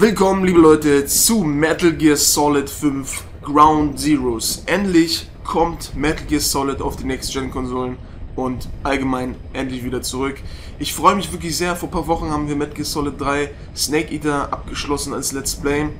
Willkommen, liebe Leute, zu Metal Gear Solid 5 Ground Zeroes. Endlich kommt Metal Gear Solid auf die Next-Gen-Konsolen und allgemein endlich wieder zurück. Ich freue mich wirklich sehr. Vor ein paar Wochen haben wir Metal Gear Solid 3 Snake Eater abgeschlossen als Let's Play.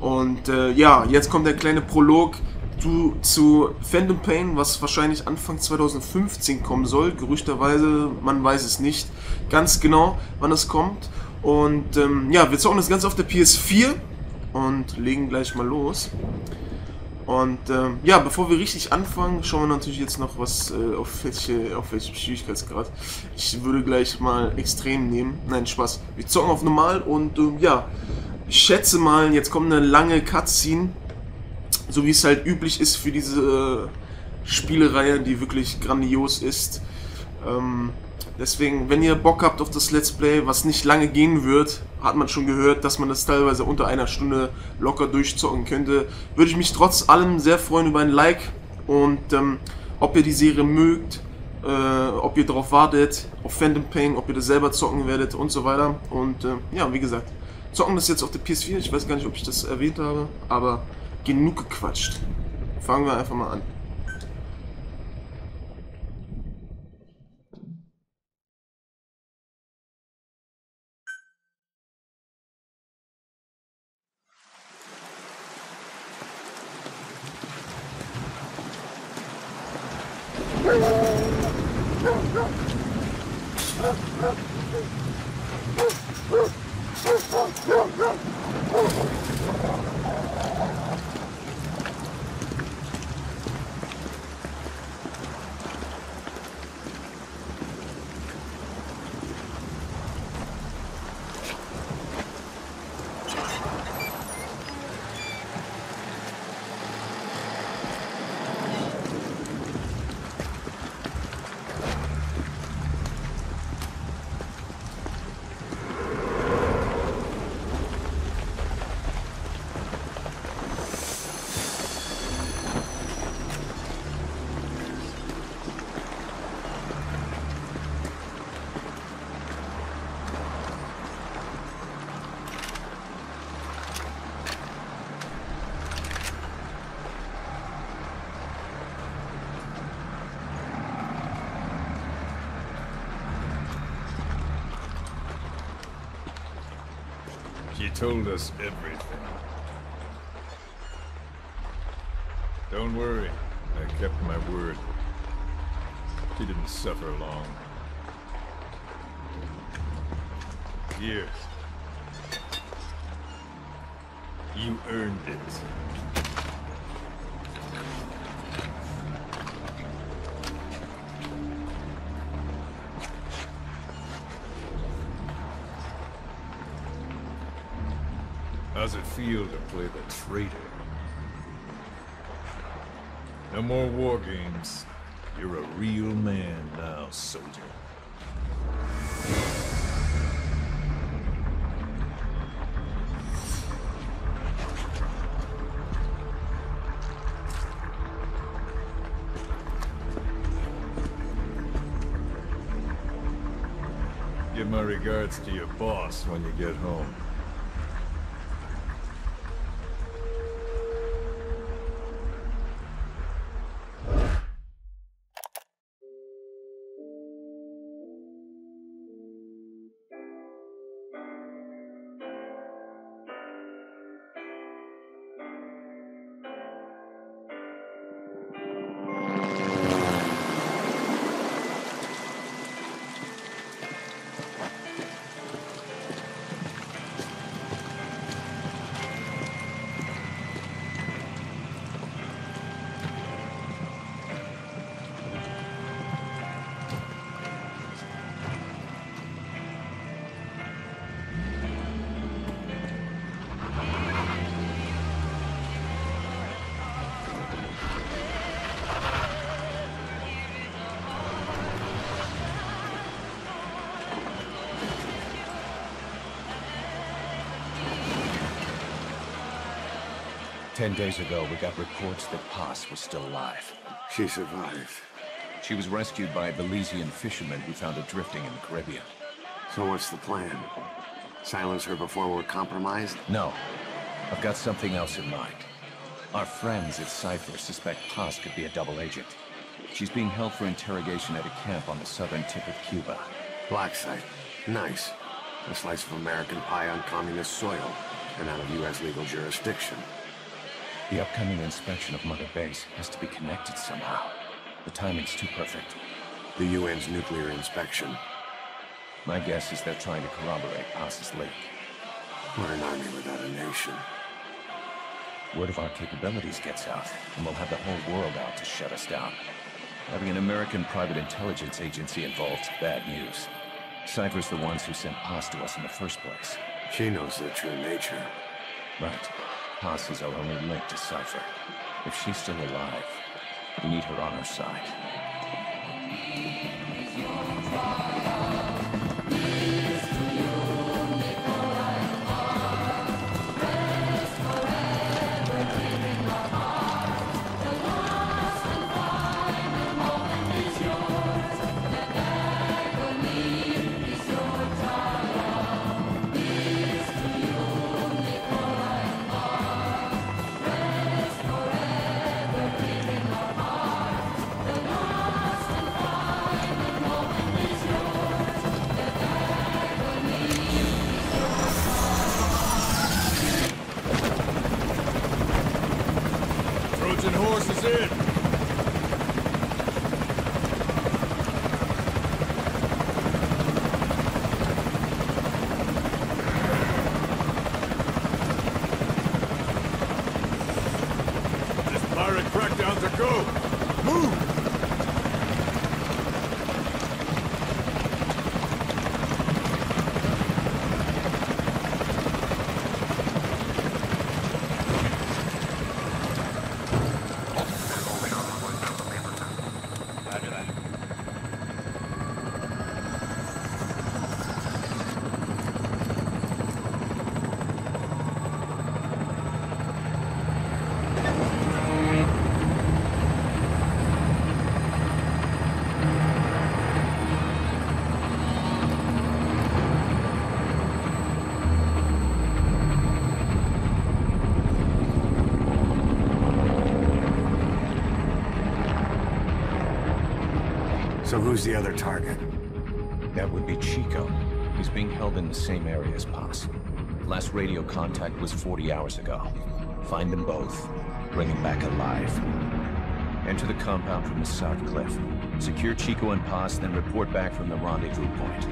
Und äh, ja, jetzt kommt der kleine Prolog zu, zu Phantom Pain, was wahrscheinlich Anfang 2015 kommen soll. Gerüchterweise, man weiß es nicht ganz genau, wann es kommt. Und ähm, ja, wir zocken das Ganze auf der PS4 und legen gleich mal los. Und ähm, ja, bevor wir richtig anfangen, schauen wir natürlich jetzt noch was äh, auf welche auf welchem Schwierigkeitsgrad. Ich würde gleich mal extrem nehmen. Nein, Spaß. Wir zocken auf normal und ähm, ja, ich schätze mal, jetzt kommt eine lange Cutscene, so wie es halt üblich ist für diese äh, Spielereihe, die wirklich grandios ist. Ähm, Deswegen, wenn ihr Bock habt auf das Let's Play, was nicht lange gehen wird, hat man schon gehört, dass man das teilweise unter einer Stunde locker durchzocken könnte, würde ich mich trotz allem sehr freuen über ein Like und ähm, ob ihr die Serie mögt, äh, ob ihr darauf wartet, auf Phantom Pain, ob ihr das selber zocken werdet und so weiter. Und äh, ja, wie gesagt, zocken das jetzt auf der PS4, ich weiß gar nicht, ob ich das erwähnt habe, aber genug gequatscht. Fangen wir einfach mal an. She told us everything. Don't worry, I kept my word. She didn't suffer long. Years. You earned it. How's it feel to play the traitor? No more war games. You're a real man now, soldier. Give my regards to your boss when you get home. Ten days ago, we got reports that Paz was still alive. She survived. She was rescued by a Belizean fishermen who found her drifting in the Caribbean. So what's the plan? Silence her before we're compromised? No. I've got something else in mind. Our friends at Cypher suspect Paz could be a double agent. She's being held for interrogation at a camp on the southern tip of Cuba. Black site. Nice. A slice of American pie on communist soil, and out of U.S. legal jurisdiction. The upcoming inspection of Mother Base has to be connected somehow. The timing's too perfect. The UN's nuclear inspection. My guess is they're trying to corroborate Paz's leak. What an army without a nation. Word of our capabilities gets out, and we'll have the whole world out to shut us down. Having an American private intelligence agency involved, bad news. Cypher's the ones who sent Paz to us in the first place. She knows their true nature. Right. Is our only link to Cypher. If she's still alive, we need her on our side. Go. Move! So who's the other target? That would be Chico. He's being held in the same area as Paz. Last radio contact was 40 hours ago. Find them both. Bring him back alive. Enter the compound from the south cliff. Secure Chico and Paz, then report back from the rendezvous point.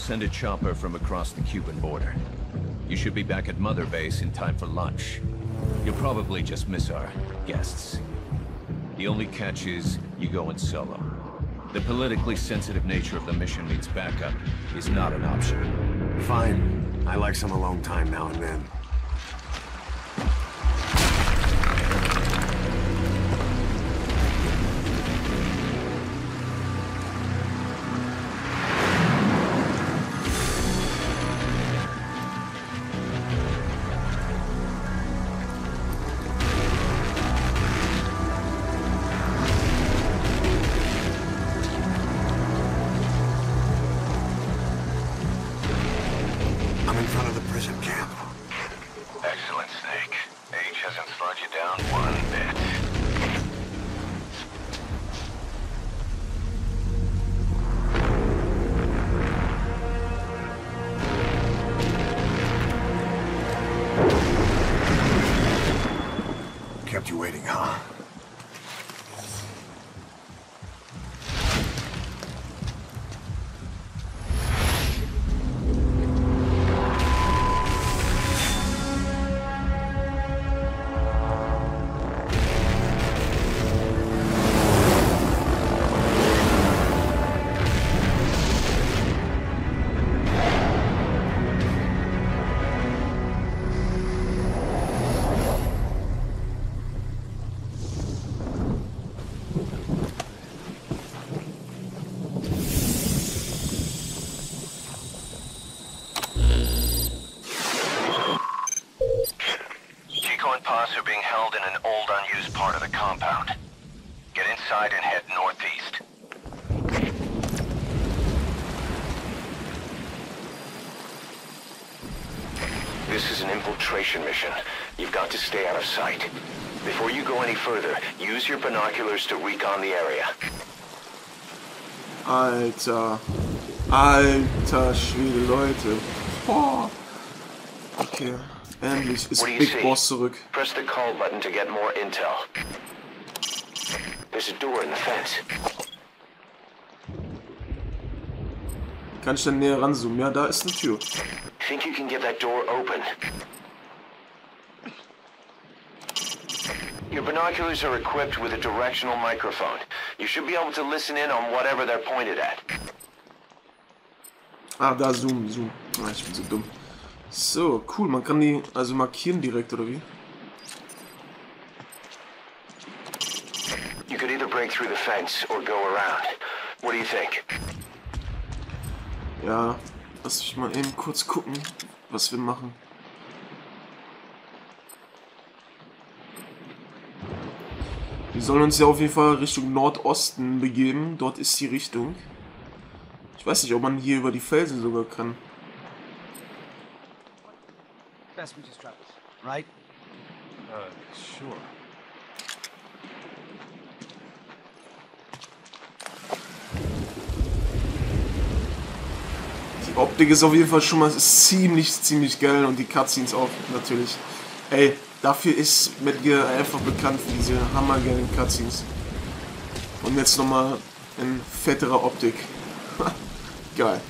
Send a chopper from across the Cuban border. You should be back at Mother Base in time for lunch. You'll probably just miss our guests. The only catch is you go in solo. The politically sensitive nature of the mission means backup is not an option. Fine. I like some alone time now and then. You waiting, huh? And Paz are being held in an old unused part of the compound. Get inside and head northeast. This is an infiltration mission. You've got to stay out of sight. Before you go any further, use your binoculars to recon the area. Alter. Alter Schwede, Leute. Boah. Okay. Endlich ist Big? Boss zurück. Press the call button to get more intel. There's a door in the fence. Kann ich dann näher ranzoomen? Ja, da ist eine Tür. Think you can get that door open? Your binoculars are equipped with a directional microphone. You should be able to listen in on whatever they're pointed at. Ah, da, zoom, zoom. Ah, ich bin so dumm. So, cool. Man kann die also markieren direkt, oder wie? You could either break through the fence or go around. What do you think? Ja, lass mich mal eben kurz gucken, was wir machen. Wir sollen uns ja auf jeden Fall Richtung Nordosten begeben. Dort ist die Richtung. Ich weiß nicht, ob man hier über die Felsen sogar kann. Best we just drop it, right? Uh, sure. Die Optik ist auf jeden Fall schon mal ziemlich, ziemlich geil und die Cutscenes auch natürlich. Ey, dafür ist Metal Gear einfach bekannt für diese hammergeilen Cutscenes. Und jetzt nochmal in fetterer Optik. Geil.